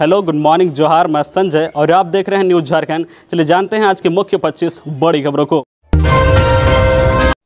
Hello good morning जोहार मैं संजय और आप देख रहे हैं न्यूज़ झारखंड चलिए जानते हैं आज के मुख्य 25 बड़ी खबरों को।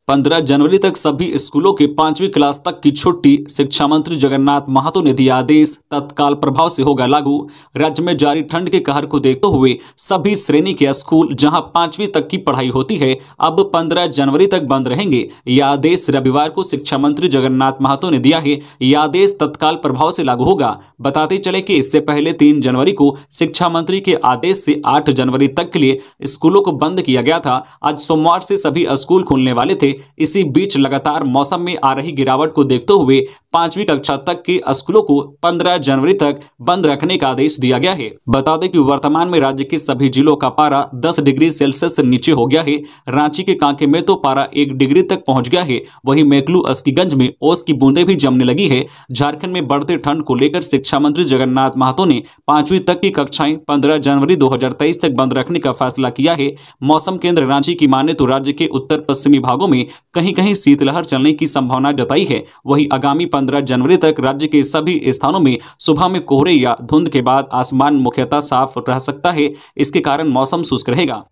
पंद्रह जनवरी तक सभी स्कूलों के पांचवी क्लास तक की छुट्टी शिक्षा मंत्री जगन्नाथ महतो ने दिया आदेश। तत्काल प्रभाव से होगा लागू। राज्य में जारी ठंड के कहर को देखते हुए सभी श्रेणी के स्कूल जहाँ पांचवी तक की पढ़ाई होती है, अब 15 जनवरी तक बंद रहेंगे। यह आदेश रविवार को शिक्षा मंत्री जगन्नाथ महतो ने दिया है। यह आदेश तत्काल प्रभाव से लागू होगा। बताते चले कि इससे पहले तीन जनवरी को शिक्षा मंत्री के आदेश से आठ जनवरी तक के लिए स्कूलों को बंद किया गया था। आज सोमवार से सभी स्कूल खुलने वाले थे। इसी बीच लगातार मौसम में आ रही गिरावट को देखते हुए पांचवी कक्षा तक के स्कूलों को 15 जनवरी तक बंद रखने का आदेश दिया गया है। बता दें कि वर्तमान में राज्य के सभी जिलों का पारा 10 डिग्री सेल्सियस से नीचे हो गया है। रांची के कांके में तो पारा एक डिग्री तक पहुँच गया है। वहीं मेकलू अस्कीगंज में ओस की बूंदे भी जमने लगी है। झारखंड में बढ़ते ठंड को लेकर शिक्षा मंत्री जगन्नाथ महतो ने पांचवी तक की कक्षाएँ पंद्रह जनवरी दो हज़ार तेईस तक बंद रखने का फैसला किया है। मौसम केंद्र रांची की माने तो राज्य के उत्तर पश्चिमी भागों में कहीं कहीं शीतलहर चलने की संभावना जताई है। वहीं आगामी 15 जनवरी तक राज्य के सभी स्थानों में सुबह में कोहरे या धुंध के बाद आसमान मुख्यतः साफ़ रह सकता है। इसके कारण मौसम शुष्क रहेगा।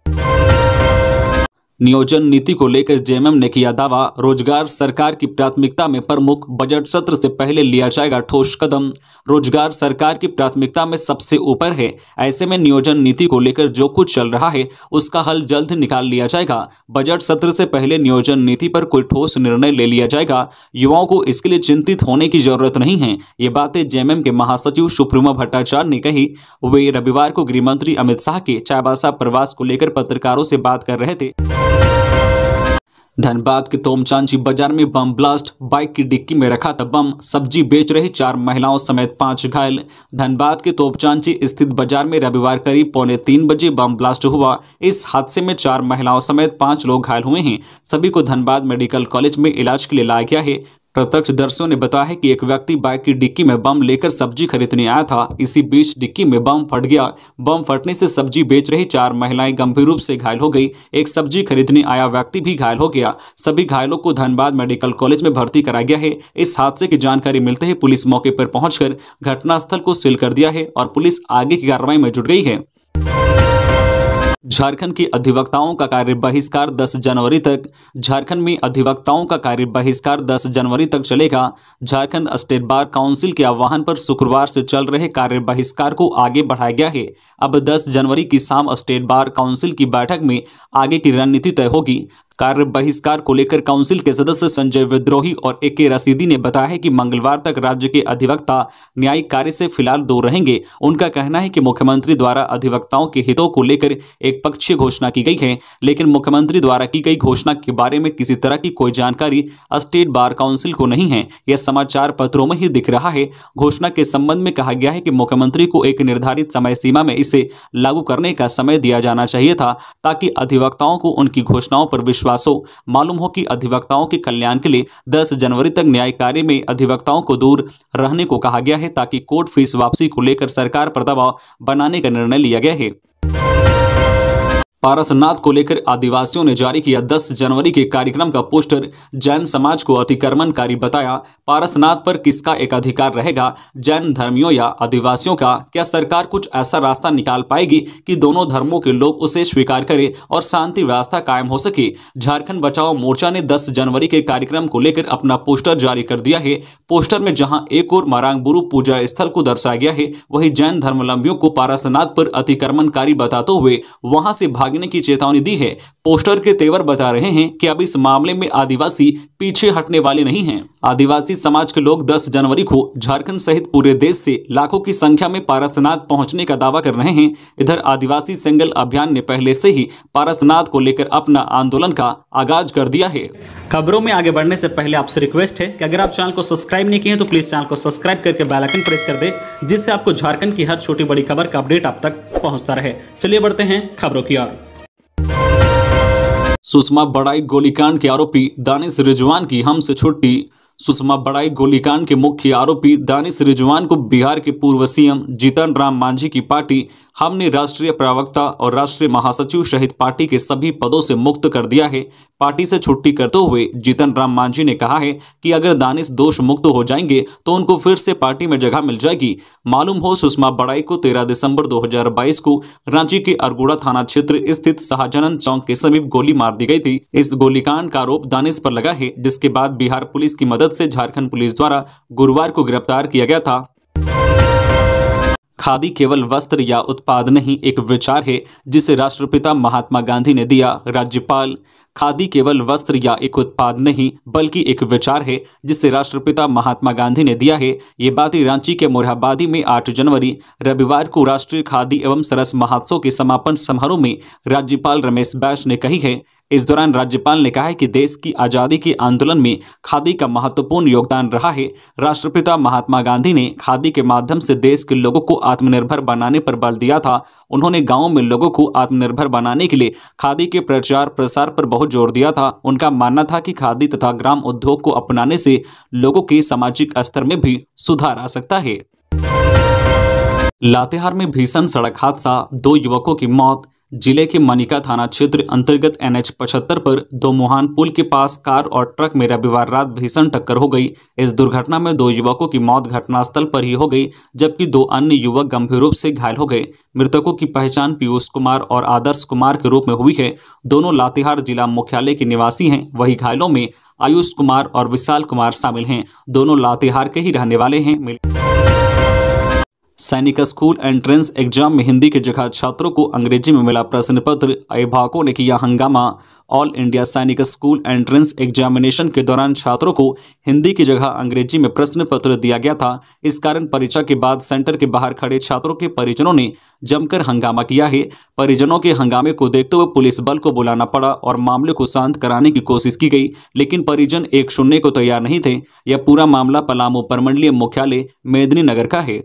नियोजन नीति को लेकर जेएमएम ने किया दावा। रोज़गार सरकार की प्राथमिकता में प्रमुख बजट सत्र से पहले लिया जाएगा ठोस कदम। रोज़गार सरकार की प्राथमिकता में सबसे ऊपर है। ऐसे में नियोजन नीति को लेकर जो कुछ चल रहा है, उसका हल जल्द निकाल लिया जाएगा। बजट सत्र से पहले नियोजन नीति पर कोई ठोस निर्णय ले लिया जाएगा। युवाओं को इसके लिए चिंतित होने की ज़रूरत नहीं है। ये बातें जेएमएम के महासचिव सुप्रीमा भट्टाचार्य ने कही। वे रविवार को गृहमंत्री अमित शाह के चायबासा प्रवास को लेकर पत्रकारों से बात कर रहे थे। धनबाद के तोमचांची बाज़ार में बम ब्लास्ट, बाइक की डिक्की में रखा था बम, सब्ज़ी बेच रही चार महिलाओं समेत पाँच घायल। धनबाद के तोपचांची स्थित बाज़ार में रविवार करीब पौने तीन बजे बम ब्लास्ट हुआ। इस हादसे में चार महिलाओं समेत पाँच लोग घायल हुए हैं। सभी को धनबाद मेडिकल कॉलेज में इलाज के लिए लाया गया है। प्रत्यक्षदर्शियों ने बताया है कि एक व्यक्ति बाइक की डिक्की में बम लेकर सब्ज़ी खरीदने आया था। इसी बीच डिक्की में बम फट गया। बम फटने से सब्ज़ी बेच रही चार महिलाएँ गंभीर रूप से घायल हो गई। एक सब्ज़ी खरीदने आया व्यक्ति भी घायल हो गया। सभी घायलों को धनबाद मेडिकल कॉलेज में भर्ती कराया गया है। इस हादसे की जानकारी मिलते ही पुलिस मौके पर पहुंचकर घटनास्थल को सील कर दिया है और पुलिस आगे की कार्रवाई में जुट गई है। झारखंड के अधिवक्ताओं का कार्य बहिष्कार 10 जनवरी तक, झारखंड में अधिवक्ताओं का कार्य बहिष्कार 10 जनवरी तक चलेगा। झारखंड स्टेट बार काउंसिल के आह्वान पर शुक्रवार से चल रहे कार्य बहिष्कार को आगे बढ़ाया गया है। अब 10 जनवरी की शाम स्टेट बार काउंसिल की बैठक में आगे की रणनीति तय होगी। कार्य बहिष्कार को लेकर काउंसिल के सदस्य संजय विद्रोही और ए के रसीदी ने बताया कि मंगलवार तक राज्य के अधिवक्ता न्यायिक कार्य से फ़िलहाल दूर रहेंगे। उनका कहना है कि मुख्यमंत्री द्वारा अधिवक्ताओं के हितों को लेकर एक पक्षीय घोषणा की गई है, लेकिन मुख्यमंत्री द्वारा की गई घोषणा के बारे में किसी तरह की कोई जानकारी स्टेट बार काउंसिल को नहीं है। यह समाचार पत्रों में ही दिख रहा है। घोषणा के संबंध में कहा गया है कि मुख्यमंत्री को एक निर्धारित समय सीमा में इसे लागू करने का समय दिया जाना चाहिए था, ताकि अधिवक्ताओं को उनकी घोषणाओं पर विश्वास विश्वास हो मालूम हो कि अधिवक्ताओं के कल्याण के लिए 10 जनवरी तक न्याय कार्य में अधिवक्ताओं को दूर रहने को कहा गया है ताकि कोर्ट फ़ीस वापसी को लेकर सरकार पर दबाव बनाने का निर्णय लिया गया है। पारसनाथ को लेकर आदिवासियों ने जारी किया 10 जनवरी के कार्यक्रम का पोस्टर। जैन समाज को अतिक्रमणकारी बताया, पारसनाथ पर किसका एक अधिकार रहेगा? जैन धर्मियों या आदिवासियों का? क्या सरकार कुछ ऐसा रास्ता निकाल पाएगी कि दोनों धर्मों के लोग उसे स्वीकार करें और शांति व्यवस्था कायम हो सके? झारखंड बचाओ मोर्चा ने दस जनवरी के कार्यक्रम को लेकर अपना पोस्टर जारी कर दिया है। पोस्टर में जहाँ एक और मारांगबुरु पूजा स्थल को दर्शाया गया है, वही जैन धर्मावलंबियों को पारसनाथ पर अतिक्रमणकारी बताते हुए वहाँ से भागने की चेतावनी दी है। पोस्टर के तेवर बता रहे हैं कि अब इस मामले में आदिवासी पीछे हटने वाले नहीं हैं। आदिवासी समाज के लोग 10 जनवरी को झारखंड सहित पूरे देश से लाखों की संख्या में पारसनाथ पहुँचने का दावा कर रहे हैं। इधर आदिवासी सिंगल अभियान ने पहले से ही पारसनाथ को लेकर अपना आंदोलन का आगाज़ कर दिया है। खबरों में आगे बढ़ने से पहले आपसे रिक्वेस्ट है कि अगर आप चैनल को सब्सक्राइब नहीं किए तो प्लीज़ चैनल को सब्सक्राइब करके बेल आइकन प्रेस कर दे, जिससे आपको झारखंड की हर छोटी बड़ी खबर का अपडेट आप तक पहुँचता रहे। चलिए बढ़ते हैं खबरों की ओर। सुषमा बड़ाई गोलीकांड के आरोपी दानिश रिजवान की हमसे छुट्टी। सुषमा बड़ाई, गोलीकांड के मुख्य आरोपी दानिश रिजवान को बिहार के पूर्व सीएम जीतन राम मांझी की पार्टी हमने राष्ट्रीय प्रवक्ता और राष्ट्रीय महासचिव सहित पार्टी के सभी पदों से मुक्त कर दिया है। पार्टी से छुट्टी करते हुए जीतन राम मांझी ने कहा है कि अगर दानिश दोष मुक्त हो जाएँगे तो उनको फिर से पार्टी में जगह मिल जाएगी। मालूम हो सुषमा बड़ाई को 13 दिसंबर 2022 को रांची के अरगोड़ा थाना क्षेत्र स्थित शाहजनन चौक के समीप गोली मार दी गई थी। इस गोलीकांड का आरोप दानिश पर लगा है, जिसके बाद बिहार पुलिस की मदद से झारखंड पुलिस द्वारा गुरुवार को गिरफ़्तार किया गया था। खादी केवल वस्त्र या उत्पाद नहीं, एक विचार है, जिसे राष्ट्रपिता महात्मा गांधी ने दिया, राज्यपाल। खादी केवल वस्त्र या एक उत्पाद नहीं, बल्कि एक विचार है, जिसे राष्ट्रपिता महात्मा गांधी ने दिया है। ये बातें रांची के मोरहाबादी में 8 जनवरी, रविवार को राष्ट्रीय खादी एवं सरस महोत्सव के समापन समारोह में राज्यपाल रमेश बैस ने कही है। इस दौरान राज्यपाल ने कहा है कि देश की आज़ादी के आंदोलन में खादी का महत्वपूर्ण योगदान रहा है। राष्ट्रपिता महात्मा गांधी ने खादी के माध्यम से देश के लोगों को आत्मनिर्भर बनाने पर बल दिया था। उन्होंने गाँव में लोगों को आत्मनिर्भर बनाने के लिए खादी के प्रचार प्रसार पर बहुत ज़ोर दिया था। उनका मानना था कि खादी तथा ग्राम उद्योग को अपनाने से लोगों के सामाजिक स्तर में भी सुधार आ सकता है। लातेहार में भीषण सड़क हादसा। दो युवकों की मौत। ज़िले के मनिका थाना क्षेत्र अंतर्गत एनएच पचहत्तर पर दो मुहान पुल के पास कार और ट्रक में रविवार रात भीषण टक्कर हो गई। इस दुर्घटना में दो युवकों की मौत घटनास्थल पर ही हो गई, जबकि दो अन्य युवक गंभीर रूप से घायल हो गए। मृतकों की पहचान पीयूष कुमार और आदर्श कुमार के रूप में हुई है। दोनों लातेहार जिला मुख्यालय के निवासी हैं। वही घायलों में आयुष कुमार और विशाल कुमार शामिल हैं। दोनों लातेहार के ही रहने वाले हैं। सैनिक स्कूल एंट्रेंस एग्ज़ाम में हिंदी की जगह छात्रों को अंग्रेज़ी में मिला प्रश्न पत्र अभिभावकों ने किया हंगामा। All India Sainik school entrance examination के दौरान छात्रों को हिंदी की जगह अंग्रेज़ी में प्रश्न पत्र दिया गया था। इस कारण परीक्षा के बाद सेंटर के बाहर खड़े छात्रों के परिजनों ने जमकर हंगामा किया है। परिजनों के हंगामे को देखते हुए पुलिस बल को बुलाना पड़ा और मामले को शांत कराने की कोशिश की गई, लेकिन परिजन एक सुनने को तैयार नहीं थे। यह पूरा मामला पलामू परमंडलीय मुख्यालय मेदिनी नगर का है।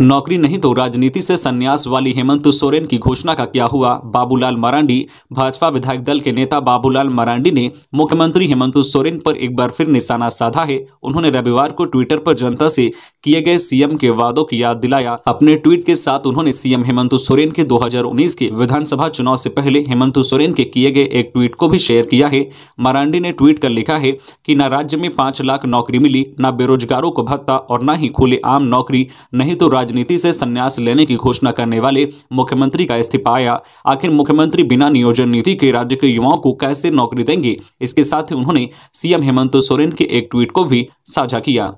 नौकरी नहीं तो राजनीति से संन्यास वाली हेमंत सोरेन की घोषणा का क्या हुआ? बाबूलाल मरांडी, भाजपा विधायक दल के नेता बाबूलाल मरांडी ने मुख्यमंत्री हेमंत सोरेन पर एक बार फिर निशाना साधा है। उन्होंने रविवार को ट्विटर पर जनता से किए गए सीएम के वादों की याद दिलाया। अपने ट्वीट के साथ उन्होंने सीएम हेमंत सोरेन के 2019 के विधानसभा चुनाव से पहले हेमंत सोरेन के किए गए एक ट्वीट को भी शेयर किया है। मरांडी ने ट्वीट कर लिखा है कि न राज्य में पाँच लाख नौकरी मिली, न बेरोजगारों को भत्ता और न ही खुले आम नौकरी, नहीं तो राजनीति से संन्यास लेने की घोषणा करने वाले मुख्यमंत्री का इस्तीफा आया। आखिर मुख्यमंत्री बिना नियोजन नीति के राज्य के युवाओं को कैसे नौकरी देंगे? इसके साथ ही उन्होंने सीएम हेमंत सोरेन के एक ट्वीट को भी साझा किया।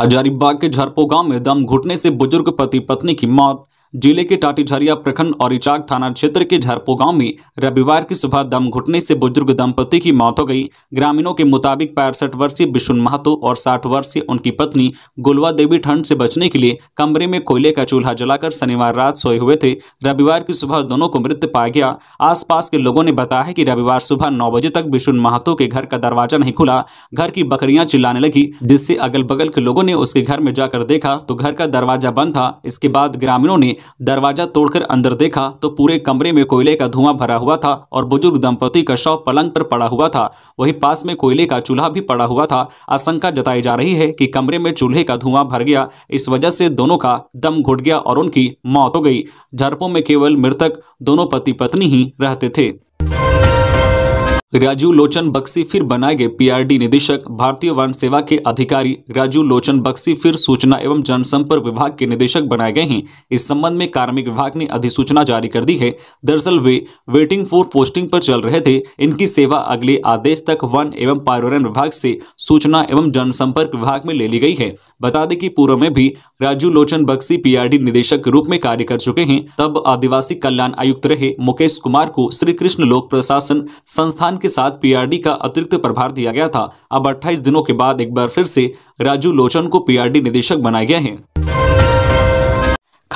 हजारीबाग के झरपो गाँव में दम घुटने से बुज़ुर्ग पति पत्नी की मौत ज़िले के टाटीझरिया प्रखंड और इचाक थाना क्षेत्र के झरपो गाँव में रविवार की सुबह दम घुटने से बुज़ुर्ग दंपति की मौत हो गई। ग्रामीणों के मुताबिक पैंसठ वर्षीय विशुन महतो और साठ वर्षीय उनकी पत्नी गुलवा देवी ठंड से बचने के लिए कमरे में कोयले का चूल्हा जलाकर शनिवार रात सोए हुए थे। रविवार की सुबह दोनों को मृत पाया गया। आसपास के लोगों ने बताया कि रविवार सुबह नौ बजे तक विशुन महतो के घर का दरवाज़ा नहीं खुला। घर की बकरियाँ चिल्लाने लगी, जिससे अगल बगल के लोगों ने उसके घर में जाकर देखा तो घर का दरवाज़ा बंद था। इसके बाद ग्रामीणों ने दरवाज़ा तोड़कर अंदर देखा तो पूरे कमरे में कोयले का धुआँ भरा हुआ था और बुज़ुर्ग दंपति का शव पलंग पर पड़ा हुआ था। वहीं पास में कोयले का चूल्हा भी पड़ा हुआ था। आशंका जताई जा रही है कि कमरे में चूल्हे का धुआँ भर गया। इस वजह से दोनों का दम घुट गया और उनकी मौत हो गई। झड़पों में केवल मृतक दोनों पति पत्नी ही रहते थे। राजू लोचन बक्सी फिर बनाए गए पीआरडी निदेशक, भारतीय वन सेवा के अधिकारी राजू लोचन बक्सी फिर सूचना एवं जनसंपर्क विभाग के निदेशक बनाए गए हैं। इस संबंध में कार्मिक विभाग ने अधिसूचना जारी कर दी है। दरअसल वे वेटिंग फॉर पोस्टिंग पर चल रहे थे। इनकी सेवा अगले आदेश तक वन एवं पर्यावरण विभाग से सूचना एवं जनसंपर्क विभाग में ले ली गई है। बता दें कि पूर्व में भी राजू लोचन बक्सी पीआरडी निदेशक के रूप में कार्य कर चुके हैं। तब आदिवासी कल्याण आयुक्त रहे मुकेश कुमार को श्री कृष्ण लोक प्रशासन संस्थान के साथ पीआरडी का अतिरिक्त प्रभार दिया गया था। अब 28 दिनों के बाद एक बार फिर से राजू लोचन को पीआरडी निदेशक बनाया गया है।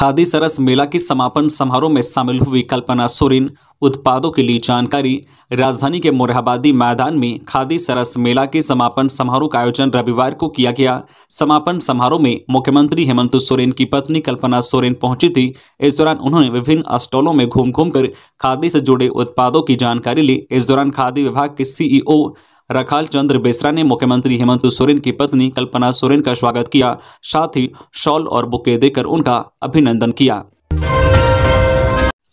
खादी सरस मेला के समापन समारोह में शामिल हुई कल्पना सोरेन। उत्पादों के लिए जानकारी, राजधानी के मोरहाबादी मैदान में खादी सरस मेला के समापन समारोह का आयोजन रविवार को किया गया। समापन समारोह में मुख्यमंत्री हेमंत सोरेन की पत्नी कल्पना सोरेन पहुँची थी। इस दौरान उन्होंने विभिन्न स्टॉलों में घूम घूम कर खादी से जुड़े उत्पादों की जानकारी ली। इस दौरान खादी विभाग के सीईओ रखाल चंद्र बेसरा ने मुख्यमंत्री हेमंत सोरेन की पत्नी कल्पना सोरेन का स्वागत किया। साथ ही शॉल और बुके देकर उनका अभिनंदन किया।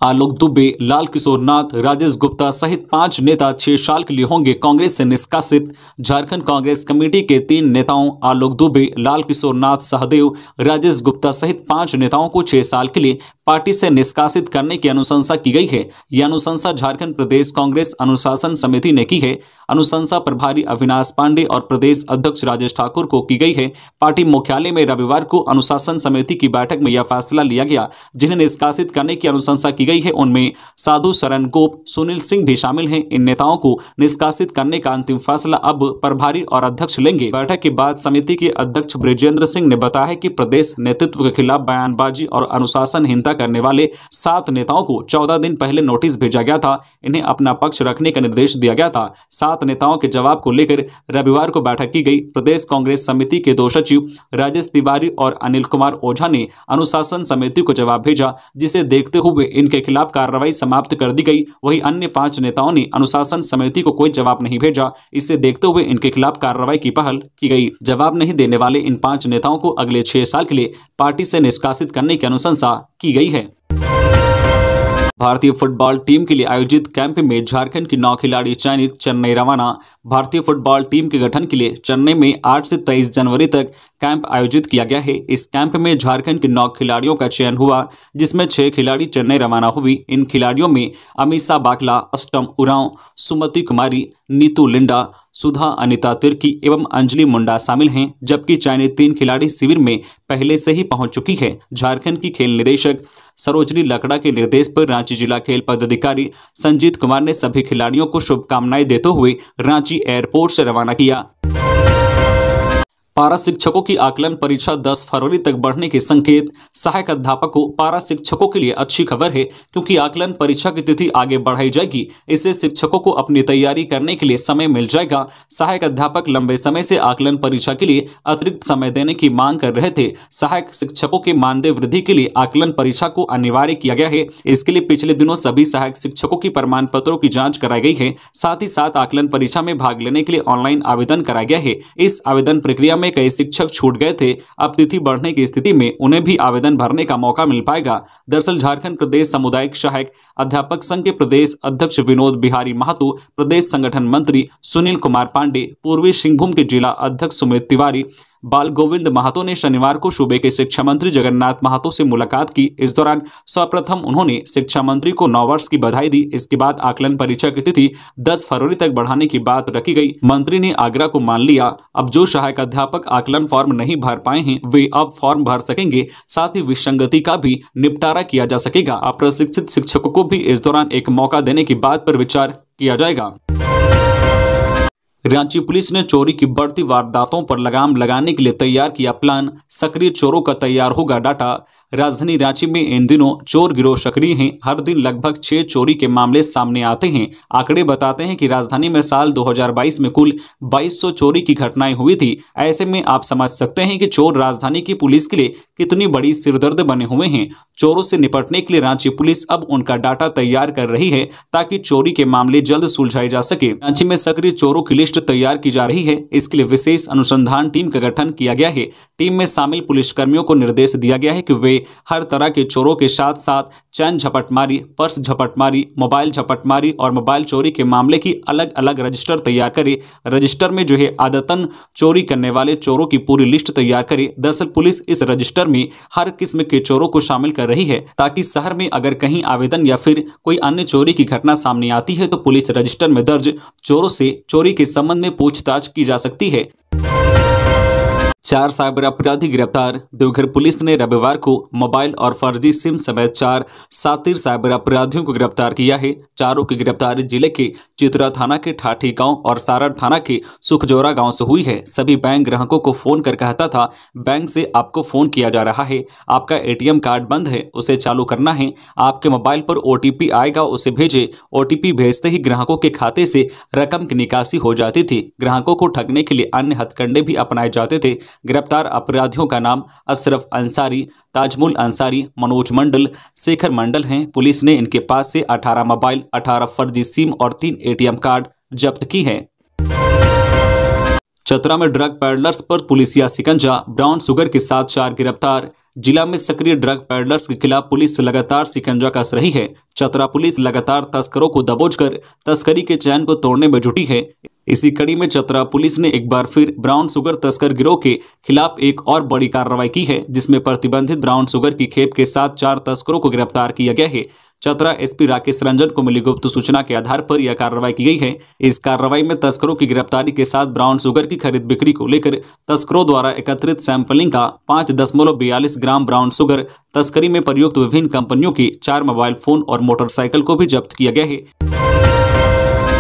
आलोक दुबे, लाल किशोर नाथ, राजेश गुप्ता सहित पाँच नेता छह साल के लिए होंगे कांग्रेस से निष्कासित। झारखंड कांग्रेस कमेटी के तीन नेताओं, आलोक दुबे, लाल किशोर नाथ सहदेव, राजेश गुप्ता सहित पाँच नेताओं को छह साल के लिए पार्टी से निष्कासित करने की अनुशंसा की गई है। यह अनुशंसा झारखंड प्रदेश कांग्रेस अनुशासन समिति ने की है। अनुशंसा प्रभारी अविनाश पांडे और प्रदेश अध्यक्ष राजेश ठाकुर को की गई है। पार्टी मुख्यालय में रविवार को अनुशासन समिति की बैठक में यह फैसला लिया गया, जिन्हें निष्कासित करने की अनुशंसा की गई है। उनमें साधु शरण गोप सुनील सिंह भी शामिल हैं। इन नेताओं को निष्कासित करने का अंतिम फैसला अब प्रभारी और अध्यक्ष लेंगे। बैठक के बाद समिति के अध्यक्ष ब्रिजेंद्र सिंह ने बताया कि प्रदेश नेतृत्व के खिलाफ बयानबाजी और अनुशासनहीनता करने वाले सात नेताओं को चौदह दिन पहले नोटिस भेजा गया था। इन्हें अपना पक्ष रखने का निर्देश दिया गया था। सात नेताओं के जवाब को लेकर रविवार को बैठक की गई। प्रदेश कांग्रेस समिति के दो सचिव राजेश तिवारी और अनिल कुमार ओझा ने अनुशासन समिति को जवाब भेजा, जिसे देखते हुए इनके खिलाफ कार्रवाई समाप्त कर दी गई। वहीं अन्य पाँच नेताओं ने अनुशासन समिति को कोई जवाब नहीं भेजा। इसे देखते हुए इनके खिलाफ कार्रवाई की पहल की गई। जवाब नहीं देने वाले इन पाँच नेताओं को अगले छह साल के लिए पार्टी से निष्कासित करने की अनुशंसा की गई है। भारतीय फुटबॉल टीम के लिए आयोजित कैंप में झारखंड की नौ खिलाड़ी चयनित चेन्नई रवाना। भारतीय फुटबॉल टीम के गठन के लिए चेन्नई में 8 से 23 जनवरी तक कैंप आयोजित किया गया है। इस कैंप में झारखंड के नौ खिलाड़ियों का चयन हुआ, जिसमें छह खिलाड़ी चेन्नई रवाना हुई। इन खिलाड़ियों में अमीषा बाकला, अष्टम उरांव, सुमति कुमारी, नीतू लिंडा, सुधा अनिता तिर्की एवं अंजलि मुंडा शामिल हैं, जबकि चयनित तीन खिलाड़ी शिविर में पहले से ही पहुँच चुकी है। झारखंड की खेल निदेशक सरोजनी लकड़ा के निर्देश पर रांची जिला खेल पदाधिकारी संजीत कुमार ने सभी खिलाड़ियों को शुभकामनाएँ देते हुए रांची एयरपोर्ट से रवाना किया। पारा शिक्षकों की आकलन परीक्षा 10 फरवरी तक बढ़ने के संकेत। सहायक अध्यापकों पारा शिक्षकों के लिए अच्छी खबर है, क्योंकि आकलन परीक्षा की तिथि आगे बढ़ाई जाएगी। इससे शिक्षकों को अपनी तैयारी करने के लिए समय मिल जाएगा। सहायक अध्यापक लंबे समय से आकलन परीक्षा के लिए अतिरिक्त समय देने की मांग कर रहे थे। सहायक शिक्षकों के मानदेय वृद्धि के लिए आकलन परीक्षा को अनिवार्य किया गया है। इसके लिए पिछले दिनों सभी सहायक शिक्षकों की प्रमाण पत्रों की जाँच कराई गई है। साथ ही साथ आकलन परीक्षा में भाग लेने के लिए ऑनलाइन आवेदन कराया गया है। इस आवेदन प्रक्रिया में कई शिक्षक छूट गए थे, अब तिथि बढ़ने की स्थिति में उन्हें भी आवेदन भरने का मौका मिल पाएगा। दरअसल झारखंड प्रदेश सामुदायिक सहायक अध्यापक संघ के प्रदेश अध्यक्ष विनोद बिहारी महतो, प्रदेश संगठन मंत्री सुनील कुमार पांडे, पूर्वी सिंहभूम के जिला अध्यक्ष सुमित तिवारी बाल गोविंद महातो ने शनिवार को सूबे के शिक्षा मंत्री जगन्नाथ महातो से मुलाकात की। इस दौरान सर्वप्रथम उन्होंने शिक्षा मंत्री को नौ वर्ष की बधाई दी। इसके बाद आकलन परीक्षा की तिथि 10 फरवरी तक बढ़ाने की बात रखी गई। मंत्री ने आगरा को मान लिया। अब जो सहायक अध्यापक आकलन फॉर्म नहीं भर पाए हैं, वे अब फॉर्म भर सकेंगे। साथ ही विसंगति का भी निपटारा किया जा सकेगा। अप्रशिक्षित शिक्षकों को भी इस दौरान एक मौका देने की बात पर विचार किया जाएगा। रांची पुलिस ने चोरी की बढ़ती वारदातों पर लगाम लगाने के लिए तैयार किया प्लान। सक्रिय चोरों का तैयार होगा डाटा। राजधानी रांची में इन दिनों चोर गिरोह सक्रिय हैं। हर दिन लगभग छह चोरी के मामले सामने आते हैं। आंकड़े बताते हैं कि राजधानी में साल 2022 में कुल 2200 चोरी की घटनाएँ हुई थी। ऐसे में आप समझ सकते हैं कि चोर राजधानी की पुलिस के लिए कितनी बड़ी सिरदर्द बने हुए हैं। चोरों से निपटने के लिए रांची पुलिस अब उनका डाटा तैयार कर रही है ताकि चोरी के मामले जल्द सुलझाए जा सके। रांची में सक्रिय चोरों की लिस्ट तैयार की जा रही है। इसके लिए विशेष अनुसंधान टीम का गठन किया गया है। टीम में शामिल पुलिसकर्मियों को निर्देश दिया गया है कि वे हर तरह के चोरों के साथ साथ चैन झपटमारी, पर्स झपटमारी, मोबाइल झपटमारी और मोबाइल चोरी के मामले की अलग अलग रजिस्टर तैयार करे। रजिस्टर में जो है आदतन चोरी करने वाले चोरों की पूरी लिस्ट तैयार करे। दरअसल पुलिस इस रजिस्टर में हर किस्म के चोरों को शामिल कर रही है, ताकि शहर में अगर कहीं आवेदन या फिर कोई अन्य चोरी की घटना सामने आती है तो पुलिस रजिस्टर में दर्ज चोरों से, चोरी के संबंध में पूछताछ की जा सकती है। चार साइबर अपराधी गिरफ़्तार। देवघर पुलिस ने रविवार को मोबाइल और फर्जी सिम समेत चार सातिर साइबर अपराधियों को गिरफ़्तार किया है। चारों की गिरफ्तारी ज़िले के चित्रा थाना के ठाठी गाँव और सारण थाना के सुखजोरा गाँव से हुई है। सभी बैंक ग्राहकों को फ़ोन कर कहता था, बैंक से आपको फ़ोन किया जा रहा है। आपका एटीएम कार्ड बंद है, उसे चालू करना है। आपके मोबाइल पर ओटीपी आएगा, उसे भेजे। ओ भेजते ही ग्राहकों के खाते से रकम की निकासी हो जाती थी। ग्राहकों को ठगने के लिए अन्य हथकंडे भी अपनाए जाते थे। गिरफ़्तार अपराधियों का नाम अशरफ अंसारी, ताजमुल अंसारी, मनोज मंडल, शेखर मंडल हैं। पुलिस ने इनके पास से 18 मोबाइल 18 फर्जी सिम और तीन एटीएम कार्ड जब्त की है। चतरा में ड्रग पैडलर्स पर पुलिसिया सिकंजा, ब्राउन शुगर के साथ चार गिरफ़्तार। जिला में सक्रिय ड्रग पैडलर्स के खिलाफ पुलिस लगातार सिकंजा कस रही है। चतरा पुलिस लगातार तस्करों को दबोचकर तस्करी के चैन को तोड़ने में जुटी है। इसी कड़ी में चतरा पुलिस ने एक बार फिर ब्राउन शुगर तस्कर गिरोह के खिलाफ एक और बड़ी कार्रवाई की है, जिसमें प्रतिबंधित ब्राउन शुगर की खेप के साथ चार तस्करों को गिरफ़्तार किया गया है। चतरा एसपी राकेश रंजन को मिली गुप्त सूचना के आधार पर यह कार्रवाई की गई है। इस कार्रवाई में तस्करों की गिरफ्तारी के साथ ब्राउन शुगर की खरीद बिक्री को लेकर तस्करों द्वारा एकत्रित सैंपलिंग का पाँच दशमलव बयालीस ग्राम ब्राउन शुगर, तस्करी में प्रयुक्त विभिन्न कंपनियों की चार मोबाइल फ़ोन और मोटरसाइकिल को भी जब्त किया गया है।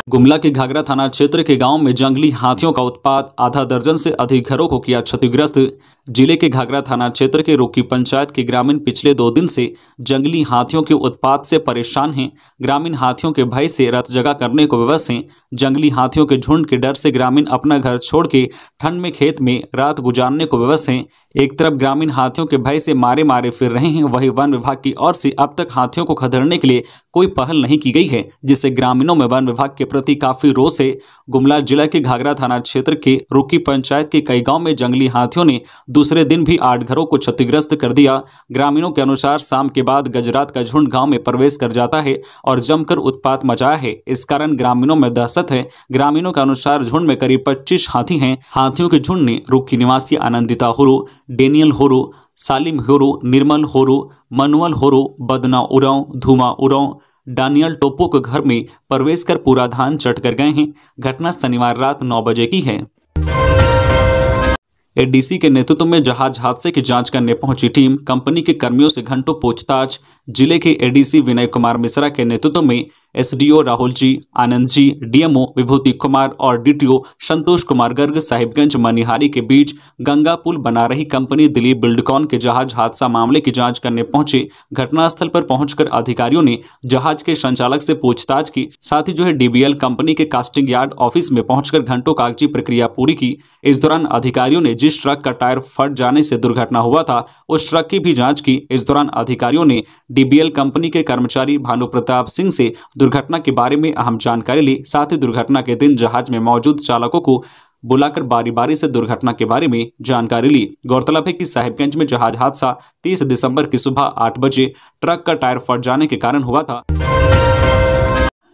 गुमला के घाघरा थाना क्षेत्र के गाँव में जंगली हाथियों का उत्पात, आधा दर्जन से अधिक घरों को किया क्षतिग्रस्त। ज़िले के घाघरा थाना क्षेत्र के रोकी पंचायत के ग्रामीण पिछले दो दिन से जंगली हाथियों के उत्पात से परेशान हैं। ग्रामीण हाथियों के भय से रत जगह करने को विवश हैं। जंगली हाथियों के झुंड के डर से ग्रामीण अपना घर छोड़ के ठंड में खेत में रात गुजारने को विवश हैं। एक तरफ़ ग्रामीण हाथियों के भय से मारे मारे फिर रहे हैं, वहीं वन विभाग की ओर से अब तक हाथियों को खदेड़ने के लिए कोई पहल नहीं की गई है, जिससे ग्रामीणों में वन विभाग के प्रति काफ़ी रोष है। गुमला जिला के घाघरा थाना क्षेत्र के रुकी पंचायत के कई गाँव में जंगली हाथियों ने दूसरे दिन भी आठ घरों को क्षतिग्रस्त कर दिया। ग्रामीणों के अनुसार शाम के बाद गजरात का झुंड गाँव में प्रवेश कर जाता है और जमकर उत्पात मचाया है। इस कारण ग्रामीणों में दहशत है। ग्रामीणों के अनुसार झुंड में करीब पच्चीस हाथी हैं। हाथियों के झुंड ने रुखी निवासी Anandita Horo Daniel Horo, Salim Horo, Nirmal Horo, Manuel Horo, Badna Oraon, Dhuma Oraon, Daniel Toppo के घर में प्रवेश कर पूरा धान चट कर गए हैं। घटना शनिवार रात नौ बजे की है। एडीसी के नेतृत्व में जहाज़ हादसे की जाँच करने पहुँची टीम। कंपनी के कर्मियों से घंटों पूछताछ। ज़िले के एडीसी विनय कुमार मिश्रा के नेतृत्व में एसडीओ राहुल जी, आनंद जी, डीएमओ विभूति कुमार और डीटीओ संतोष कुमार गर्ग साहिबगंज मनिहारी के बीच गंगा पुल बना रही कंपनी दिलीप बिल्डकॉन के जहाज़ हादसा मामले की जाँच करने पहुँचे घटनास्थल पर पहुंचकर अधिकारियों ने जहाज़ के संचालक से पूछताछ की। साथ ही जो है डीबीएल कंपनी के कास्टिंग यार्ड ऑफ़िस में पहुंचकर घंटों कागज़ी प्रक्रिया पूरी की। इस दौरान अधिकारियों ने जिस ट्रक का टायर फट जाने से दुर्घटना हुआ था, उस ट्रक की भी जाँच की। इस दौरान अधिकारियों ने डीबीएल कंपनी के कर्मचारी भानु प्रताप सिंह से दुर्घटना के बारे में अहम जानकारी ली। साथ ही दुर्घटना के दिन जहाज़ में मौजूद चालकों को बुलाकर बारी बारी से दुर्घटना के बारे में जानकारी ली। गौरतलब है कि साहिबगंज में जहाज़ हादसा 30 दिसंबर की सुबह 8 बजे ट्रक का टायर फट जाने के कारण हुआ था।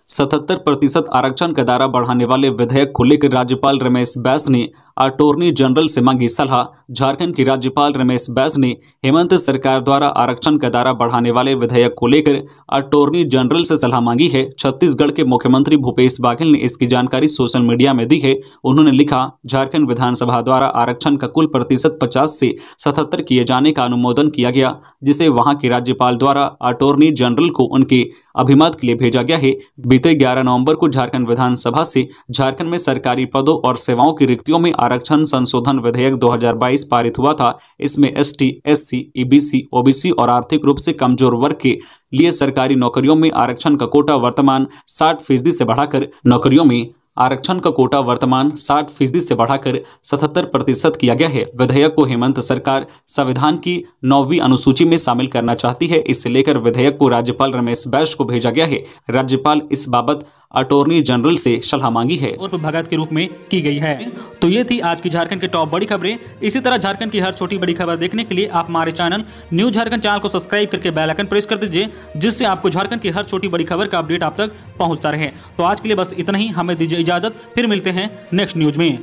सतहत्तर प्रतिशत आरक्षण का दायरा बढ़ाने वाले विधेयक को लेकर राज्यपाल रमेश बैस ने अटॉर्नी जनरल से मांगी सलाह। झारखंड की राज्यपाल रमेश बैस ने हेमंत सरकार द्वारा आरक्षण का दायरा बढ़ाने वाले विधेयक को लेकर अटोर्नी जनरल से सलाह मांगी है। छत्तीसगढ़ के मुख्यमंत्री भूपेश बाघेल ने इसकी जानकारी सोशल मीडिया में दी है। उन्होंने लिखा, झारखंड विधानसभा द्वारा आरक्षण का कुल प्रतिशत पचास से सतहत्तर किए जाने का अनुमोदन किया गया, जिसे वहाँ के राज्यपाल द्वारा अटोर्नी जनरल को उनके अभिमत के लिए भेजा गया है। बीते ग्यारह नवंबर को झारखंड विधानसभा से झारखंड में सरकारी पदों और सेवाओं की रिक्तियों में आरक्षण संशोधन विधेयक 2022 पारित हुआ था। इसमें S T S C EBC, OBC और आर्थिक रूप से कमज़ोर वर्ग के लिए सरकारी नौकरियों में आरक्षण का कोटा वर्तमान 60 फ़ीसदी से बढ़ाकर नौकरियों में आरक्षण का कोटा वर्तमान 60 फ़ीसदी से बढ़ाकर 77 प्रतिशत किया गया है। विधेयक को हेमंत सरकार संविधान की नौवीं अनुसूची में शामिल करना चाहती है। इसे लेकर विधेयक को राज्यपाल रमेश बैस को भेजा गया है। राज्यपाल इस बाबत अटॉर्नी जनरल से सलाह मांगी है। और भगत के रूप में की गई है। तो ये थी आज की झारखंड की टॉप बड़ी खबरें। इसी तरह झारखंड की हर छोटी बड़ी खबर देखने के लिए आप हमारे चैनल न्यूज़ झारखंड चैनल को सब्सक्राइब करके बेल आइकन प्रेस कर दीजिए, जिससे आपको झारखंड की हर छोटी बड़ी खबर का अपडेट आप तक पहुँचता रहे। तो आज के लिए बस इतना ही। हमें दीजिए इजाज़त। फिर मिलते हैं नेक्स्ट न्यूज़ में।